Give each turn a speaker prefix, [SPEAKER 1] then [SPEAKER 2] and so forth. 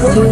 [SPEAKER 1] 그리고